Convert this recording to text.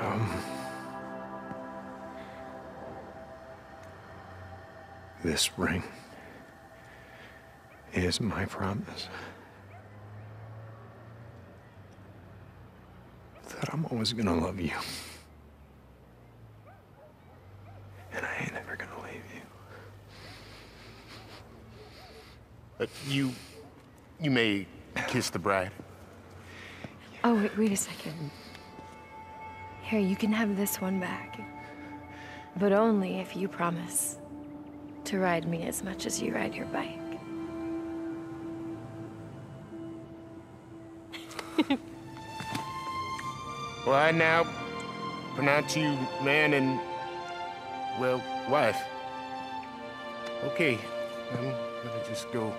Um. This ring is my promise that I'm always gonna love you. And I ain't ever gonna leave you. Uh, you, you may kiss the bride. Oh, wait, wait a second. Here, you can have this one back. But only if you promise to ride me as much as you ride your bike. Well, I now pronounce you man and, well, wife. Okay, um, I'm gonna just go